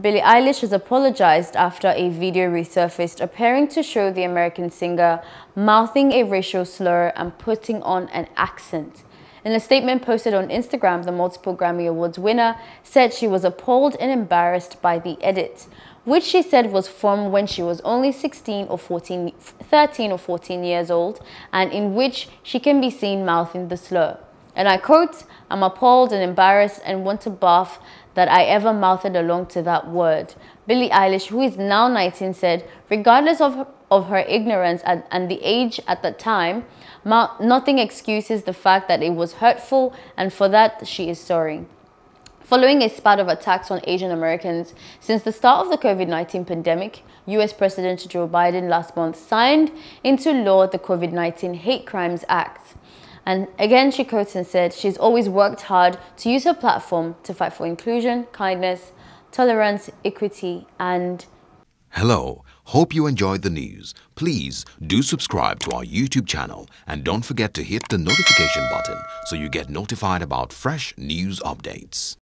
Billie Eilish has apologized after a video resurfaced appearing to show the American singer mouthing a racial slur and putting on an accent. In a statement posted on Instagram, the multiple Grammy Awards winner said she was appalled and embarrassed by the edit, which she said was from when she was only 16 or 14, 13 or 14 years old, and in which she can be seen mouthing the slur. And I quote, I'm appalled and embarrassed and want to bath that I ever mouthed along to that word. Billie Eilish, who is now 19, said, regardless of her, of her ignorance and, the age at the time, nothing excuses the fact that it was hurtful and for that she is sorry. Following a spat of attacks on Asian Americans since the start of the COVID-19 pandemic, US President Joe Biden last month signed into law the COVID-19 Hate Crimes Act. And again, she quotes and said she's always worked hard to use her platform to fight for inclusion, kindness, tolerance, equity, and. Hello. Hope you enjoyed the news. Please do subscribe to our YouTube channel and don't forget to hit the notification button so you get notified about fresh news updates.